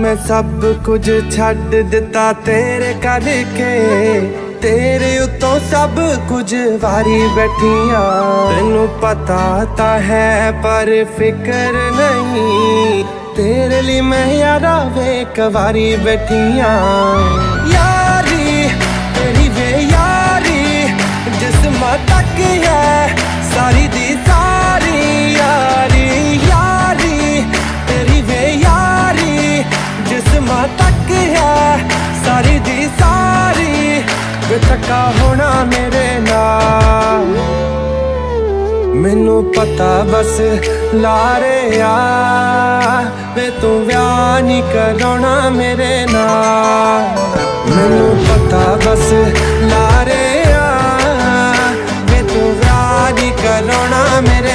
ਮੈਂ ਸਭ ਕੁਝ ਛੱਡ ਦਿੱਤਾ ਤੇਰੇ ਕਰਕੇ ਤੇਰੇ ਉਤੋਂ ਸਭ ਕੁਝ ਵਾਰੀ ਬੈਠੀਆਂ ਤੈਨੂੰ ਪਤਾ ਤਾਂ ਹੈ ਪਰ ਫਿਕਰ ਨਹੀਂ ਤੇਰੇ ਲਈ ਮੈਂ ਯਾਰਾ ਵੇ ਕਵਾਰੀ ਬੈਠੀਆਂ ਯਾਰੀ ਤੇਰੀ ਵੇ ਯਾਰੀ ਜਿਸਮ ਤੱਕ ਹੈ ਦੀ ਸਾਰੀ ਵੇ ਤੱਕਾ ਹੋਣਾ ਮੇਰੇ ਨਾਲ। ਮੈਨੂੰ ਪਤਾ ਬਸ ਲਾਰੇ ਆ, ਵੇ ਤੂੰ ਵਿਆਹ ਨਹੀਂ ਕਰਾਉਣਾ ਮੇਰੇ ਨਾਲ। ਮੈਨੂੰ ਪਤਾ ਬਸ ਲਾਰੇ ਆ, ਵੇ ਤੂੰ ਵਿਆਹ ਨਹੀਂ ਕਰਾਉਣਾ ਮੇਰੇ